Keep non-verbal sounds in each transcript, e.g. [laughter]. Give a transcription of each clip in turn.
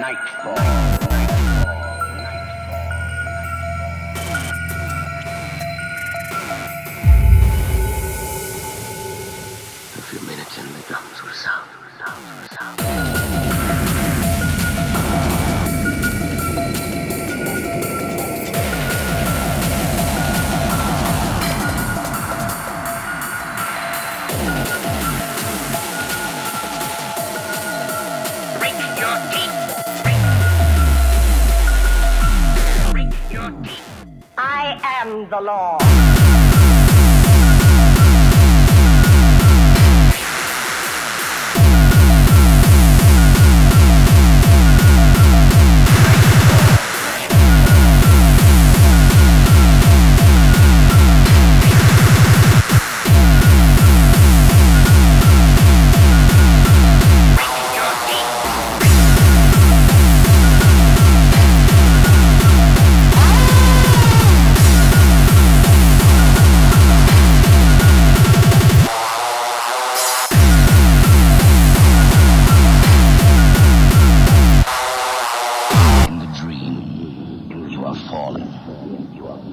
Nightfall. I am the law.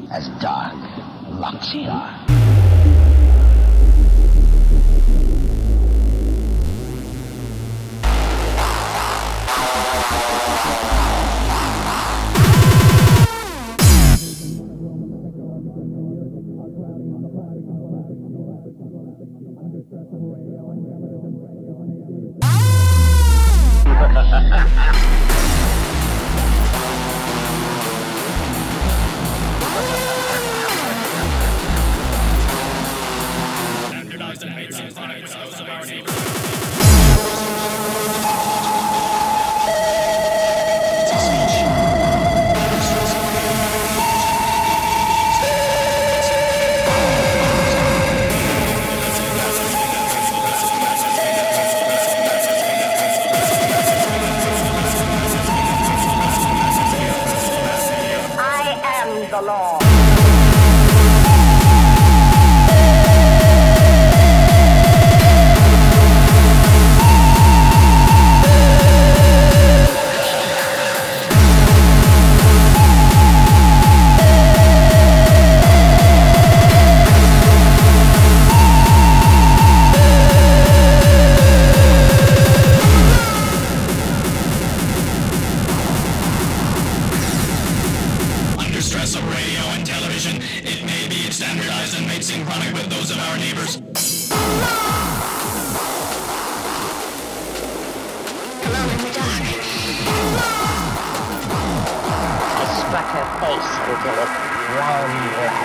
As dark, Luxia. [laughs] I am standardized and made synchronic with those of our neighbors. Hello in the dark. I struck her face until it wound red.